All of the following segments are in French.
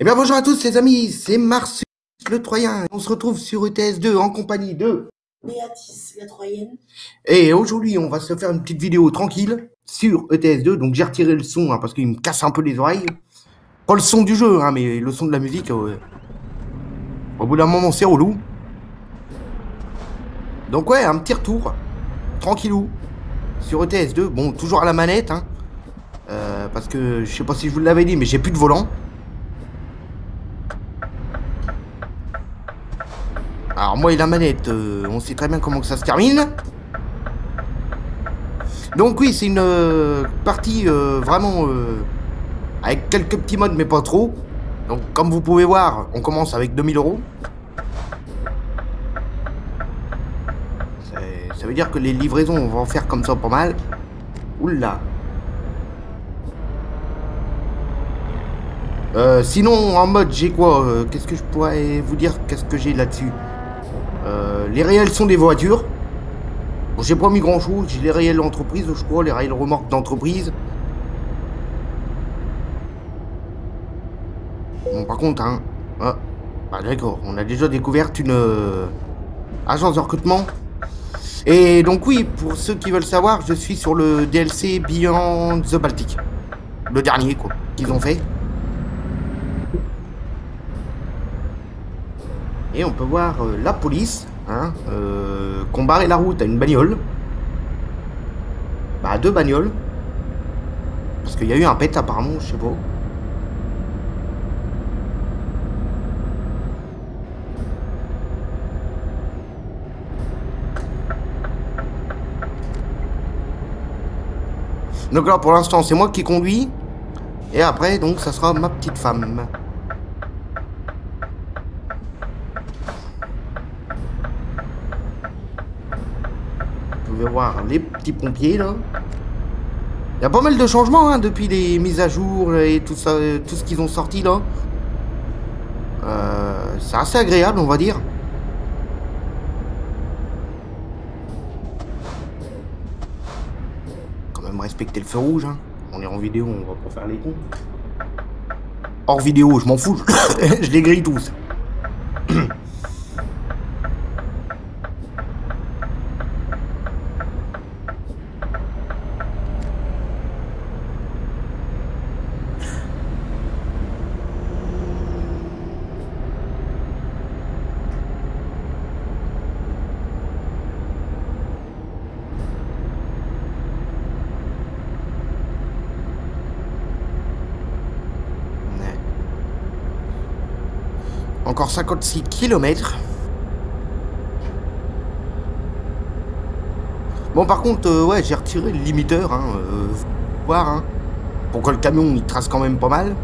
Eh bien bonjour à tous les amis, c'est Mars le Troyen. On se retrouve sur ETS2 en compagnie de Béatrice la Troyenne. Et aujourd'hui on va se faire une petite vidéo tranquille sur ETS2. Donc j'ai retiré le son hein, parce qu'il me casse un peu les oreilles. Pas le son du jeu, hein, mais le son de la musique. euh, Au bout d'un moment c'est relou. Donc ouais, un petit retour. Tranquillou. Sur ETS2. Bon, toujours à la manette. Hein. Euh, parce que je sais pas si je vous l'avais dit, mais j'ai plus de volant. Alors moi et la manette, euh, on sait très bien comment que ça se termine. Donc oui, c'est une euh, partie euh, vraiment avec quelques petits modes, mais pas trop. Donc comme vous pouvez voir, on commence avec 2000 euros. Ça veut dire que les livraisons, on va en faire comme ça pas mal. Oula. Sinon, en mode, j'ai quoi Qu'est-ce que je pourrais vous dire Qu'est-ce que j'ai là-dessus? Les réels sont des voitures. Bon, j'ai pas mis grand-chose. J'ai les réels d'entreprise, je crois, les réels remorques d'entreprise. Bon, par contre, hein... Ah, bah, d'accord, on a déjà découvert une euh, agence de recrutement. Et donc oui, pour ceux qui veulent savoir, je suis sur le DLC Beyond the Baltic. Le dernier, quoi, qu'ils ont fait. Et on peut voir euh, la police, hein, euh, la route à une bagnole. Bah, deux bagnoles. Parce qu'il y a eu un pet apparemment, je sais pas. Donc là, pour l'instant, c'est moi qui conduis. Et après, donc, ça sera ma petite femme. Voir les petits pompiers là. Il y a pas mal de changements hein, depuis les mises à jour et tout ça, tout ce qu'ils ont sorti là. Euh, c'est assez agréable, on va dire. Quand même respecter le feu rouge. Hein. On est en vidéo, on va pas faire les cons. Hors vidéo, je m'en fous. je les grille tous. Ouais. Encore 56 km. Bon, par contre, euh, ouais, j'ai retiré le limiteur, hein, euh, voir, hein, le camion il trace quand même pas mal.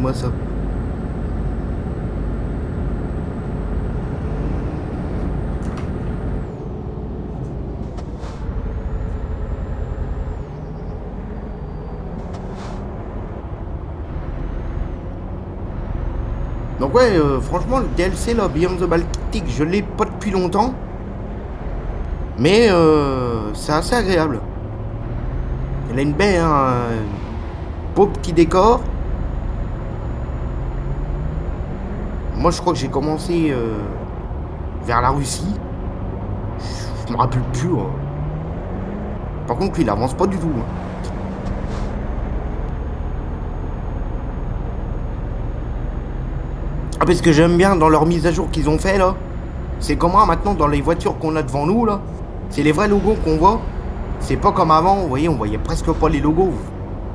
Regarde-moi ça. Donc ouais, euh, franchement, le DLC là, Beyond the Baltic, je l'ai pas depuis longtemps. Mais euh, c'est assez agréable. Elle a une baie, hein, un beau petit décor. Moi, je crois que j'ai commencé euh, vers la Russie. Je me rappelle plus. hein. Par contre, lui, il avance pas du tout. hein. Ah, parce que j'aime bien dans leur mise à jour qu'ils ont fait là. C'est comment maintenant dans les voitures qu'on a devant nous là. C'est les vrais logos qu'on voit. C'est pas comme avant, vous voyez, on voyait presque pas les logos.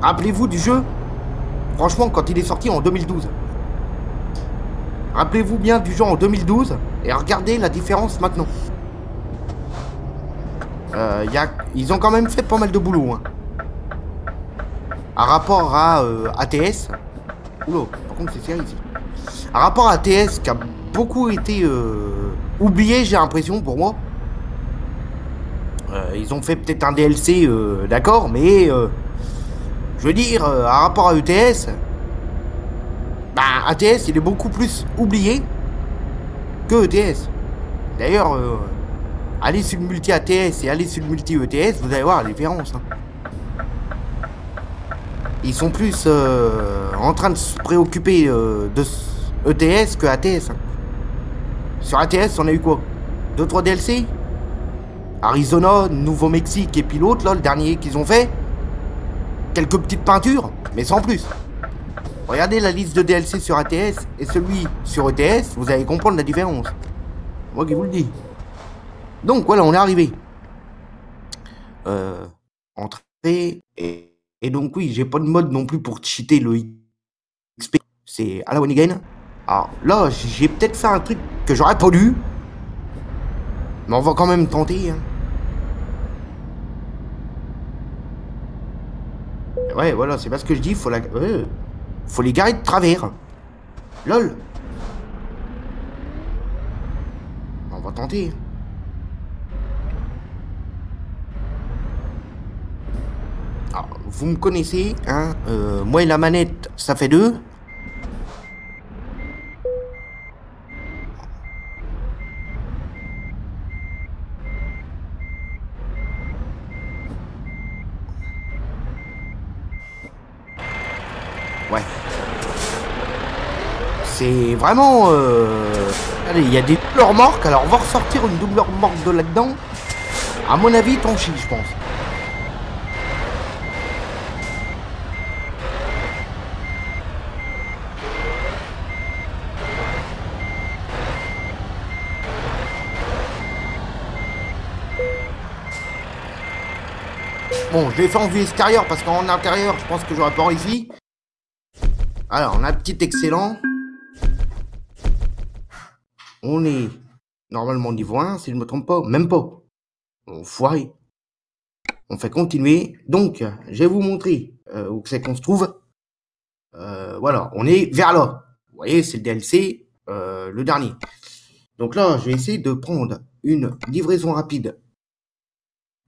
Rappelez-vous du jeu? Franchement, quand il est sorti en 2012. Rappelez-vous bien du jeu en 2012 et regardez la différence maintenant. Euh, ils ont quand même fait pas mal de boulot. Hein. Par rapport à euh, ATS. Oula, par contre c'est serré ici. Par rapport à ATS qui a beaucoup été euh, oubliés, j'ai l'impression, pour moi. Ils ont fait peut-être un DLC, d'accord, mais je veux dire, à rapport à ETS, bah, ATS, il est beaucoup plus oublié que ETS. D'ailleurs, allez sur le multi ATS et allez sur le multi ETS, vous allez voir la différence. Hein. Ils sont plus en train de se préoccuper de ETS que ATS. Hein. Sur ATS, on a eu quoi? 2-3 DLC Arizona, Nouveau-Mexique et puis l'autre, là, le dernier qu'ils ont fait. Quelques petites peintures, mais sans plus. Regardez la liste de DLC sur ATS et celui sur ETS, vous allez comprendre la différence. Moi qui vous le dis. Donc voilà, on est arrivé. Euh, entrée et, donc oui, j'ai pas de mode non plus pour cheater le XP. C'est à la one again. Alors là, j'ai peut-être fait un truc que j'aurais pas dû. Mais on va quand même tenter. Hein. Ouais, voilà, c'est pas ce que je dis. Faut la... faut les garer de travers. Lol. On va tenter. Alors, vous me connaissez, hein. Euh, moi et la manette, ça fait deux. C'est vraiment... Euh... Allez, il y a des doubles remorques, alors on va ressortir une double remorque de là-dedans. À mon avis, ton je pense. Bon, je l'ai fait en vue extérieure parce qu'en intérieur, je pense que j'aurais pas réussi. Alors, on a un petit excellent. On est normalement niveau 1, si je ne me trompe pas, même pas. On foiré. On fait continuer. Donc, je vais vous montrer euh, où c'est qu'on se trouve. Euh, voilà, on est vers là. Vous voyez, c'est le DLC, euh, le dernier. Donc là, je vais essayer de prendre une livraison rapide.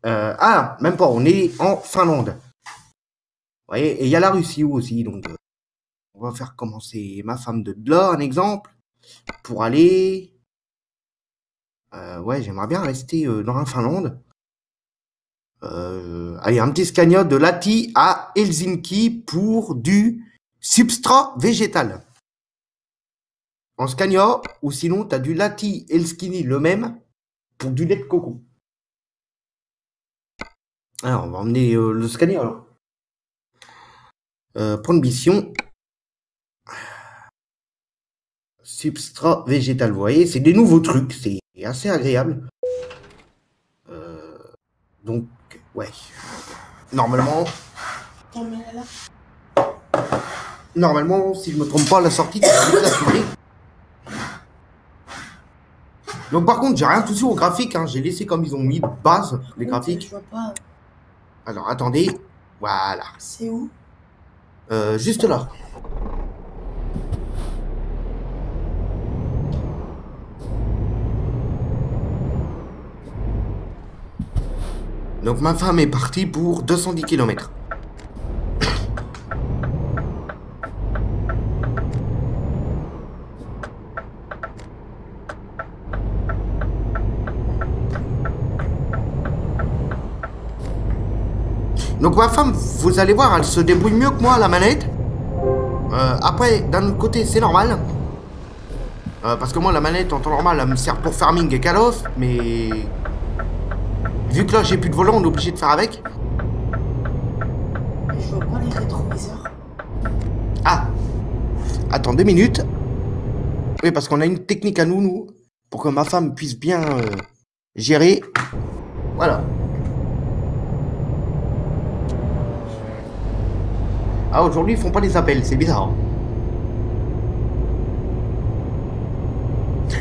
ah, même pas, on est en Finlande. Vous voyez, et il y a la Russie aussi, donc on va faire commencer ma femme de là, un exemple pour aller. Euh, ouais, j'aimerais bien rester euh, dans la Finlande. Euh, allez, un petit Scania de Lati à Helsinki pour du substrat végétal. En Scania, ou sinon, tu as du Lati Helsinki le même pour du lait de coco. Alors, on va emmener le Scania alors. prendre mission. Substrat végétal. Vous voyez, c'est des nouveaux trucs, c'est assez agréable. Euh, donc, ouais. Normalement. Normalement, si je me trompe pas, la sortie, Donc par contre, j'ai rien touché au graphique, hein. j'ai laissé comme ils ont mis de base les graphiques. Alors attendez, voilà. C'est où? Euh, Juste là. Donc ma femme est partie pour 210 km. Donc ma femme, vous allez voir, elle se débrouille mieux que moi à la manette. Euh, après, d'un autre côté, c'est normal. Euh, parce que moi, la manette, en temps normal, elle me sert pour farming et call mais Vu que là j'ai plus de volant, on est obligé de faire avec. Je vois pas les rétroviseurs. Ah Attends deux minutes. Oui, parce qu'on a une technique à nous, nous, pour que ma femme puisse bien euh, gérer. Voilà. Ah, aujourd'hui, ils font pas les appels, c'est bizarre.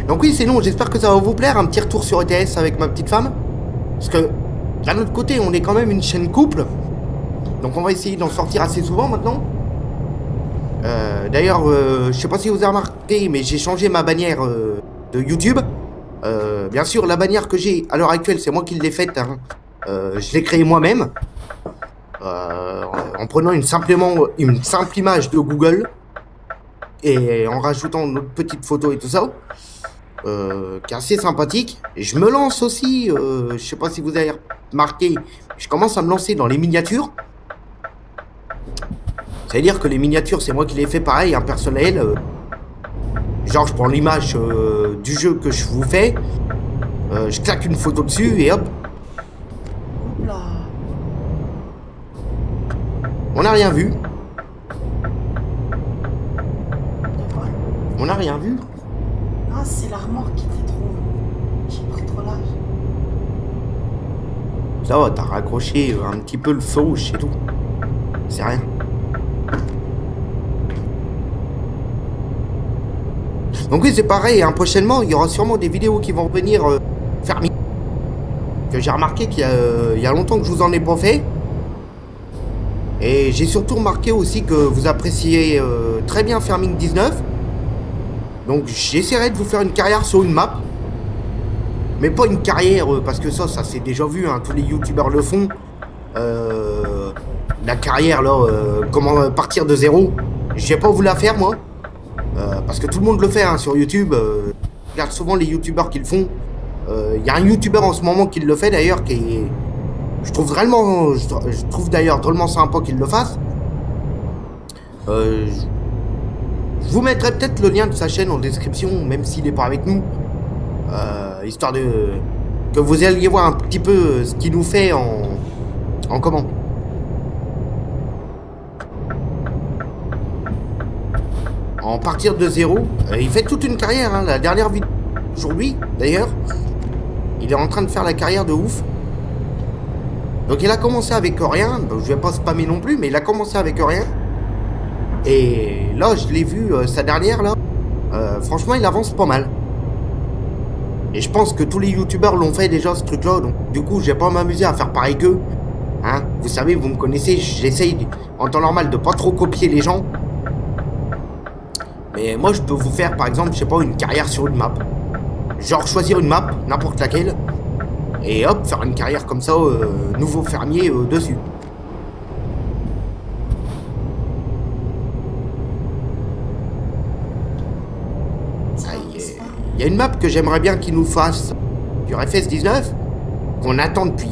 Donc oui, c'est long, j'espère que ça va vous plaire, un petit retour sur ETS avec ma petite femme. Parce que d'un autre côté, on est quand même une chaîne couple. Donc on va essayer d'en sortir assez souvent maintenant. Euh, D'ailleurs, euh, je sais pas si vous avez remarqué, mais j'ai changé ma bannière euh, de YouTube. Euh, bien sûr, la bannière que j'ai à l'heure actuelle, c'est moi qui l'ai faite. hein. Je l'ai créée moi-même. En prenant simplement, une simple image de Google. Et en rajoutant notre petite photo et tout ça. Euh, qui est assez sympathique. Je me lance aussi, euh, je sais pas si vous avez remarqué, je commence à me lancer dans les miniatures. C'est-à-dire que les miniatures, c'est moi qui les fais pareil, personnel. euh, genre, je prends l'image euh, du jeu que je vous fais, je claque une photo dessus et hop, on n'a rien vu. On n'a rien vu. C'est la remorque qui était trop. J'ai pris trop large. Ça va, t'as raccroché un petit peu le feu rouge, c'est tout. C'est rien. Donc oui, c'est pareil, hein, prochainement, il y aura sûrement des vidéos qui vont revenir euh. Que j'ai remarqué qu'il y, a, euh, y a longtemps que je vous en ai pas fait. Et j'ai surtout remarqué aussi que vous appréciez euh, très bien Farming 19. Donc j'essaierai de vous faire une carrière sur une map. Mais pas une carrière, euh, parce que ça, ça s'est déjà vu, hein, tous les youtubeurs le font. Euh, la carrière, là, euh, comment partir de zéro. Je vais pas vous la faire, moi. Parce que tout le monde le fait hein, sur YouTube. je regarde souvent les youtubeurs qui le font. Il y a un youtubeur en ce moment qui le fait d'ailleurs, qui. Je trouve vraiment. Je, trouve d'ailleurs drôlement sympa qu'il le fasse. Je, vous mettrai peut-être le lien de sa chaîne en description, même s'il n'est pas avec nous. Euh, histoire de. Que vous alliez voir un petit peu euh, ce qu'il nous fait en. En comment En partir de zéro. Euh, il fait toute une carrière, hein, la dernière vidéo. Aujourd'hui, d'ailleurs. Il est en train de faire la carrière de ouf. Donc il a commencé avec rien. Je vais pas spammer non plus, mais il a commencé avec rien. Et là, je l'ai vu, euh, sa dernière, là. Euh, franchement, il avance pas mal. Et je pense que tous les youtubeurs l'ont fait déjà, ce truc-là. Donc, du coup, je vais pas m'amuser à faire pareil qu'eux. Hein? Vous savez, vous me connaissez, j'essaye en temps normal de pas trop copier les gens. Mais moi, je peux vous faire, par exemple, je sais pas, une carrière sur une map. Genre choisir une map, n'importe laquelle. Et hop, faire une carrière comme ça, euh, nouveau fermier dessus. Ça Ah, avance pas. Il y a une map que j'aimerais bien qu'il nous fasse sur FS19, qu'on attend depuis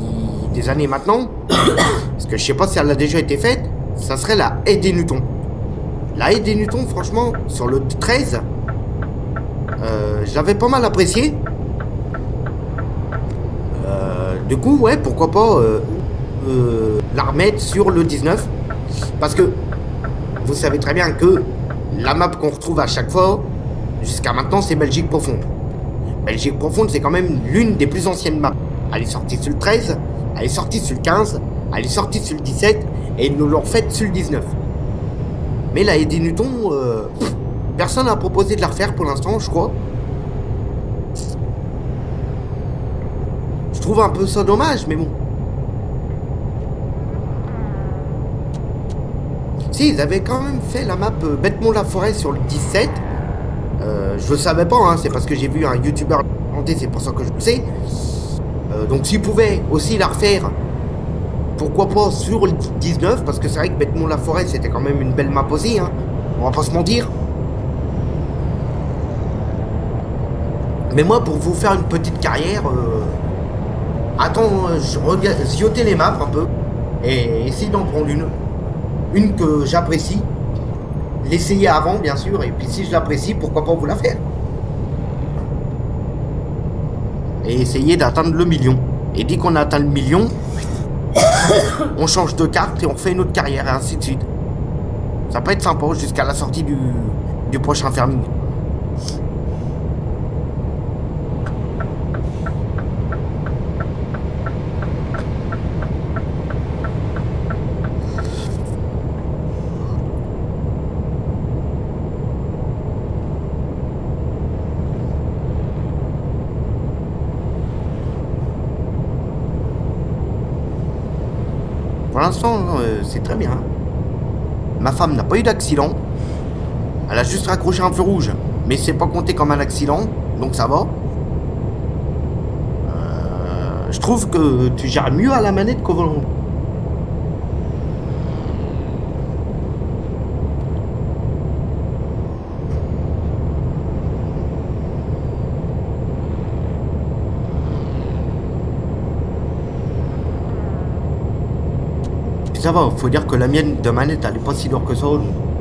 des années maintenant, parce que je sais pas si elle a déjà été faite, ça serait la haie des Newtons. La haie des Newtons, franchement, sur le 13, euh, je l'avais pas mal apprécié. Euh, du coup, ouais, pourquoi pas euh, la remettre sur le 19, parce que vous savez très bien que la map qu'on retrouve à chaque fois, jusqu'à maintenant, c'est Belgique profonde. Belgique profonde, c'est quand même l'une des plus anciennes maps. Elle est sortie sur le 13, elle est sortie sur le 15, elle est sortie sur le 17, et ils nous l'ont faite sur le 19. Mais la Eddie Newton, euh, personne n'a proposé de la refaire pour l'instant, je crois. Je trouve un peu ça dommage, mais bon. Si, ils avaient quand même fait la map euh, Bêtement-la-Forêt sur le 17. Euh, je le savais pas, hein, c'est parce que j'ai vu un youtubeur chanter, c'est pour ça que je le sais. Euh, donc s'ils pouvaient aussi la refaire, pourquoi pas sur le 19, parce que c'est vrai que Bêtement-la-Forêt c'était quand même une belle map aussi, hein, on va pas se mentir. Mais moi, pour vous faire une petite carrière, euh, attends, je regarde, les maps un peu, et essayer d'en prendre une. Une que j'apprécie, l'essayer avant, bien sûr, et puis si je l'apprécie, pourquoi pas vous la faire. Et essayer d'atteindre le million. Et dès qu'on a atteint le million, on change de carte et on fait une autre carrière, et ainsi de suite. Ça peut être sympa jusqu'à la sortie du, prochain farming. Pour l'instant, euh, c'est très bien. Ma femme n'a pas eu d'accident. Elle a juste raccroché un feu rouge. Mais c'est pas compté comme un accident, donc ça va. Euh, je trouve que tu gères mieux à la manette qu'au volant. Ça va, faut dire que la mienne de manette elle est pas si lourde que ça. Ça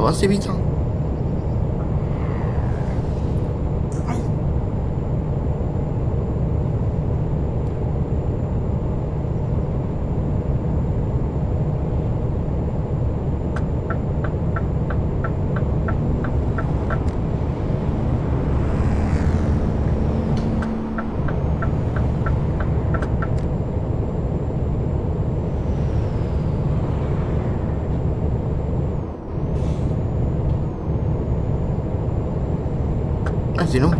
va, ça va, c'est vite.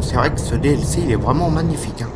C'est vrai que ce DLC est vraiment magnifique. Hein.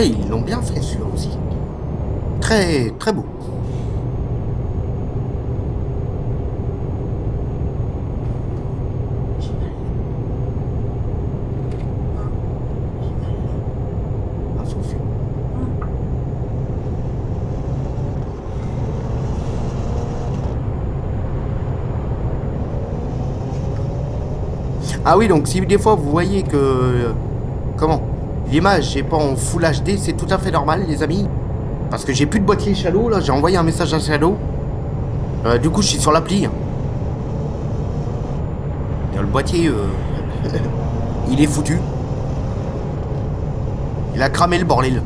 Ah, ils l'ont bien fait celui-là aussi. Très, très beau. Ah oui, donc si des fois vous voyez que... euh, Comment? L'image n'est pas en Full HD, c'est tout à fait normal, les amis. Parce que j'ai plus de boîtier Shadow, là, j'ai envoyé un message à Shadow. Euh, du coup, je suis sur l'appli. Le boîtier, euh, il est foutu. Il a cramé le bordel.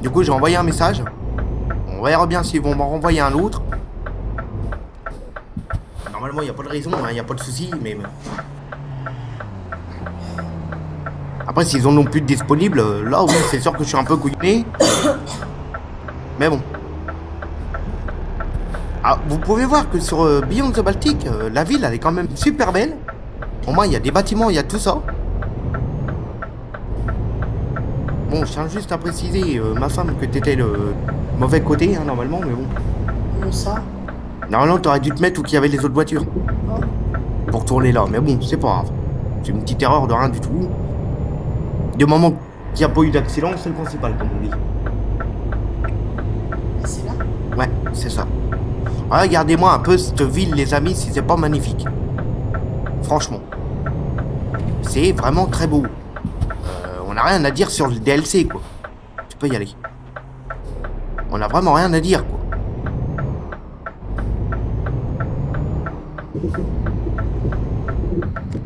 Du coup, j'ai envoyé un message. On verra bien s'ils vont m'en renvoyer un autre. Normalement, il n'y a pas de raison, il n'y a pas de souci, mais... Après, s'ils en ont plus de disponibles, là, oui, c'est sûr que je suis un peu couillonné. Mais bon. Ah, vous pouvez voir que sur euh, Beyond the Baltic, euh, la ville, elle est quand même super belle. Au moins, il y a des bâtiments, il y a tout ça. Bon, je tiens juste à préciser, euh, ma femme, que t'étais le mauvais côté, hein, normalement, mais bon. Comment ça? Normalement, t'aurais dû te mettre où qu'il y avait les autres voitures. Pour tourner là. Mais bon, c'est pas grave. C'est une petite erreur de rien du tout. Du moment qu'il n'y a pas eu d'accident, c'est le principal, comme on dit. Ah, c'est là? Ouais, c'est ça. Regardez-moi un peu cette ville, les amis, si c'est pas magnifique. Franchement. C'est vraiment très beau. Euh, on n'a rien à dire sur le DLC, quoi. Tu peux y aller. On a vraiment rien à dire, quoi.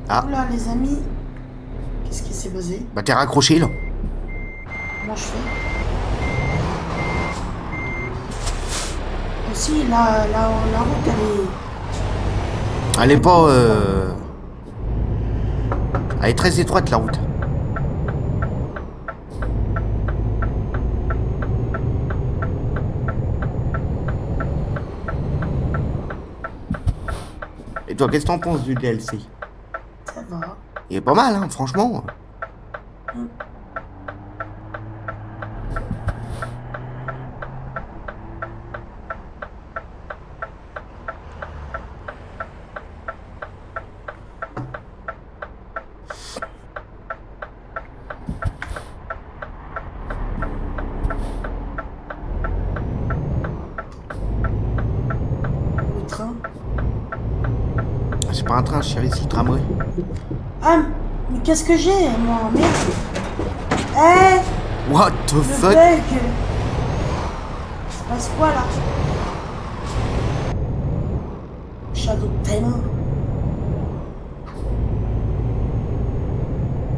Ah. Oula, les amis. Qu'est-ce qui s'est passé? Bah t'es raccroché, là. Comment je fais? Aussi, la, la, la route, elle est... Elle est pas... Euh... Elle est très étroite, la route. Et toi, qu'est-ce que t'en penses du DLC Ça va. Il est pas mal, hein, franchement. Le train. Un train, chérie, le tramway. Ah, mais qu'est-ce que j'ai, moi? Merde. Eh What the Le fuck? bug. Ça passe quoi, là? Shadow Tamer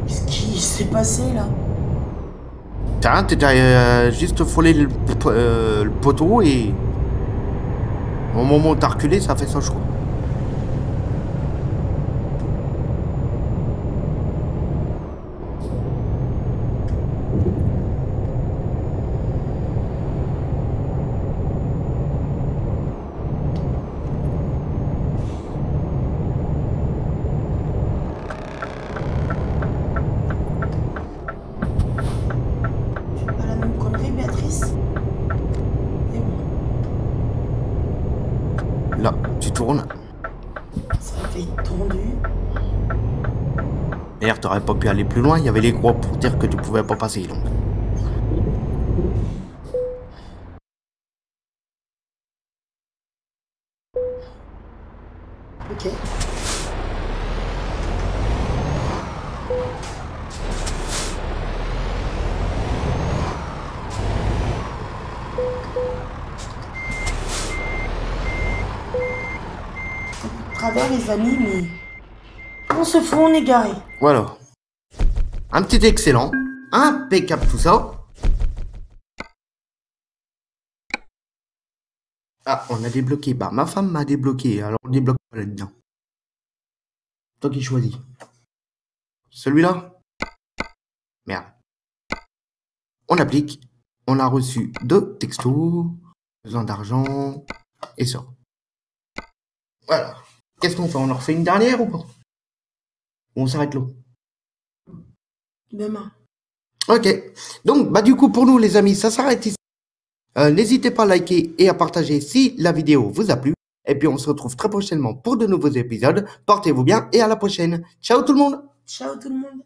Qu'est-ce qui s'est passé, là? T'as euh, juste frôlé le, euh, le poteau et... Au moment où t'as reculé, ça a fait son choix. Fais pas la même connerie, Béatrice Et bon, Là, tu tournes. ça fait tendu. D'ailleurs, t'aurais pas pu aller plus loin, il y avait les croix pour dire que tu pouvais pas passer, donc. Ok. Travers les amis, mais on se fout, on est garé. Voilà. Un petit excellent. Impeccable tout ça. Ah, on a débloqué. Bah, ma femme m'a débloqué. Alors, on débloque pas là-dedans. Toi qui choisis. Celui-là Merde. On applique. On a reçu deux textos. Besoin d'argent. Et ça. Voilà. Qu'est-ce qu'on fait? On en refait une dernière ou pas? On s'arrête là? Demain. Ok. Donc, bah, du coup, pour nous, les amis, ça s'arrête ici. Euh, N'hésitez pas à liker et à partager si la vidéo vous a plu. Et puis, on se retrouve très prochainement pour de nouveaux épisodes. Portez-vous bien et à la prochaine. Ciao tout le monde Ciao tout le monde.